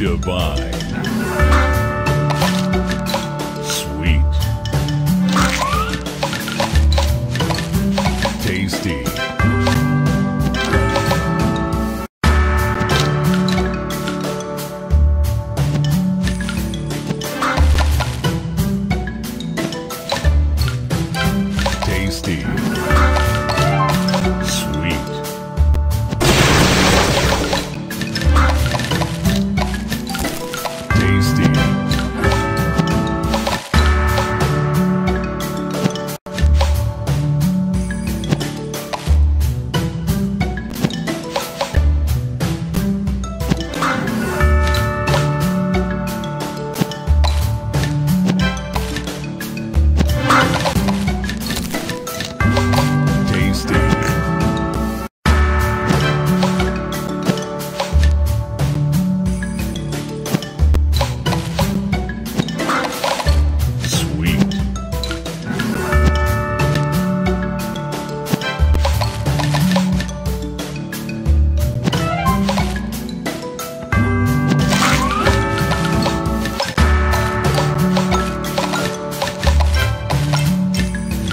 Dubai.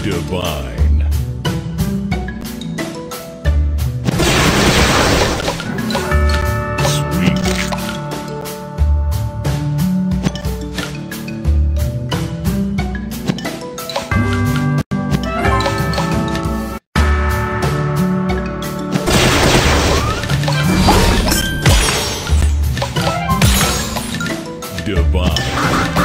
Divine. Divine.